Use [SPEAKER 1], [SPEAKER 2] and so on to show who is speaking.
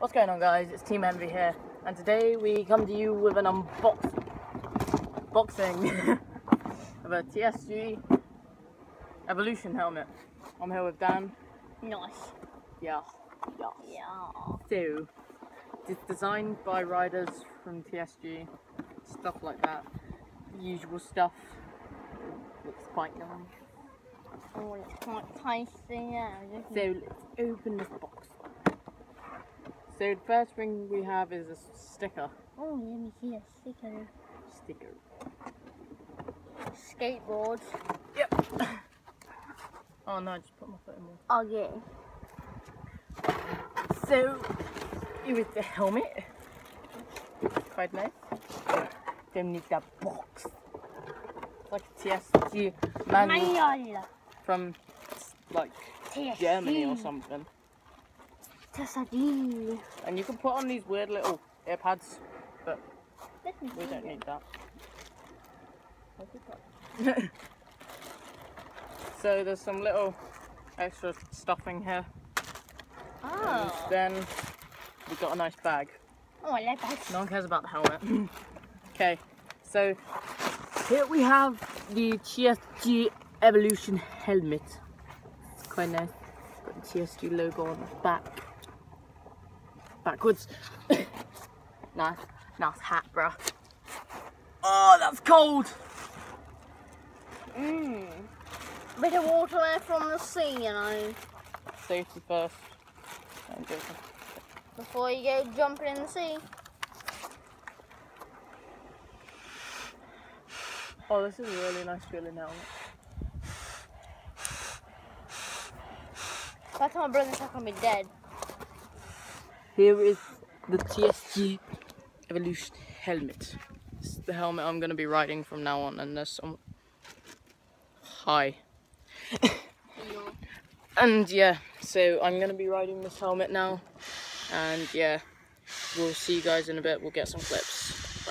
[SPEAKER 1] What's going on guys, it's Team Envy here and today we come to you with an unbox unboxing of a TSG Evolution helmet. I'm here with Dan.
[SPEAKER 2] Nice.
[SPEAKER 1] Yeah. Yeah.
[SPEAKER 2] Yeah.
[SPEAKER 1] So, it's designed by riders from TSG, stuff like that. Usual stuff. Looks quite nice.
[SPEAKER 2] Oh, it's quite tasty. Yeah.
[SPEAKER 1] So let's open this box. So the first thing we have is a sticker.
[SPEAKER 2] Oh, let me see a sticker.
[SPEAKER 1] Sticker.
[SPEAKER 2] Skateboard.
[SPEAKER 1] Yep. Oh no, I just put my foot in there.
[SPEAKER 2] Oh yeah.
[SPEAKER 1] So, it was the helmet. Quite nice. Then need that box. Like a TSG manual
[SPEAKER 2] Manual.
[SPEAKER 1] from like
[SPEAKER 2] TSG.
[SPEAKER 1] Germany or something.
[SPEAKER 2] TSG.
[SPEAKER 1] And you can put on these weird little earpads, but we don't need that. so there's some little extra stuffing here. And
[SPEAKER 2] Oh.
[SPEAKER 1] then we've got a nice bag.
[SPEAKER 2] Oh, I like that.
[SPEAKER 1] No one cares about the helmet. okay, so here we have the TSG Evolution helmet. It's quite nice. Got the TSG logo on the back. Backwards. nice, nice hat, bruh. Oh, that's cold.
[SPEAKER 2] Mmm. Bit of water there from the sea, you know.
[SPEAKER 1] Safety first.
[SPEAKER 2] Before you go jumping in the sea.
[SPEAKER 1] Oh, this is a really nice feeling now.
[SPEAKER 2] By the time my brother's not gonna be dead.
[SPEAKER 1] Here is the TSG Evolution helmet. This is the helmet I'm going to be riding from now on, and there's some. Hi. And yeah, so I'm going to be riding this helmet now, and yeah, we'll see you guys in a bit. We'll get some clips.